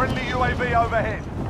Friendly UAV overhead.